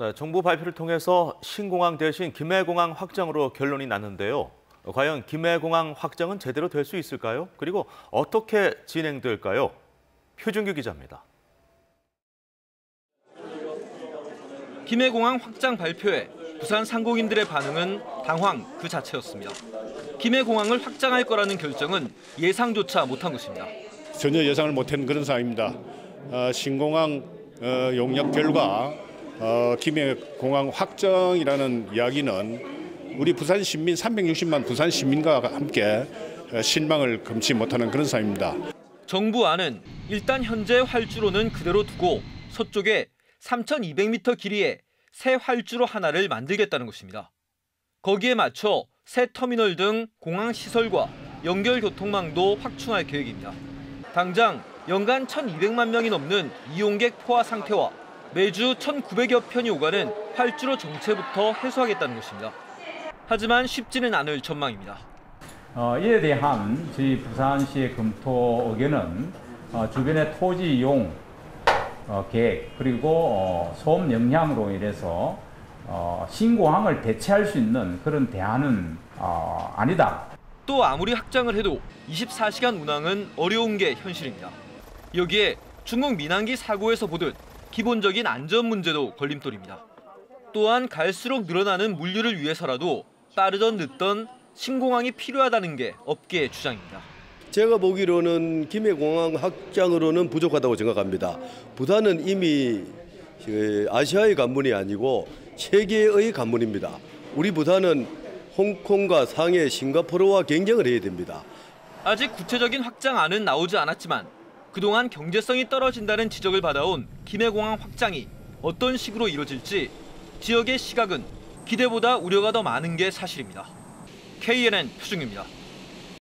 네, 정부 발표를 통해서 신공항 대신 김해공항 확장으로 결론이 났는데요. 과연 김해공항 확장은 제대로 될 수 있을까요? 그리고 어떻게 진행될까요? 표준규 기자입니다. 김해공항 확장 발표에 부산 상공인들의 반응은 당황 그 자체였습니다. 김해공항을 확장할 거라는 결정은 예상조차 못한 것입니다. 전혀 예상을 못한 그런 상황입니다. 어, 신공항 어, 용역 결과 어, 김해공항 확정이라는 이야기는 우리 부산 시민 360만 부산 시민과 함께 어, 실망을 금치 못하는 그런 상황입니다. 정부 안은 일단 현재 활주로는 그대로 두고 서쪽에 3,200m 길이의 새 활주로 하나를 만들겠다는 것입니다. 거기에 맞춰 새 터미널 등 공항 시설과 연결 교통망도 확충할 계획입니다. 당장 연간 1,200만 명이 넘는 이용객 포화 상태와 매주 1,900여 편이 오가는 활주로 정체부터 해소하겠다는 것입니다. 하지만 쉽지는 않을 전망입니다. 어, 이에 대한 저희 부산시의 검토 의견은 어, 주변의 토지 이용 어, 계획 그리고 어, 소음 영향으로 인해서 어, 신공항을 대체할 수 있는 그런 대안은 어, 아니다. 또 아무리 확장을 해도 24시간 운항은 어려운 게 현실입니다. 여기에 중국 민항기 사고에서 보듯 기본적인 안전 문제도 걸림돌입니다. 또한 갈수록 늘어나는 물류를 위해서라도 빠르던 늦던 신공항이 필요하다는 게 업계의 주장입니다. 제가 보기로는 김해공항 확장으로는 부족하다고 생각합니다. 부산은 이미 그 아시아의 관문이 아니고 세계의 관문입니다. 우리 부산은 홍콩과 상해, 싱가포르와 경쟁을 해야 됩니다. 아직 구체적인 확장안은 나오지 않았지만 그동안 경제성이 떨어진다는 지적을 받아온 김해공항 확장이 어떤 식으로 이뤄질지 지역의 시각은 기대보다 우려가 더 많은 게 사실입니다. KNN 표중입니다.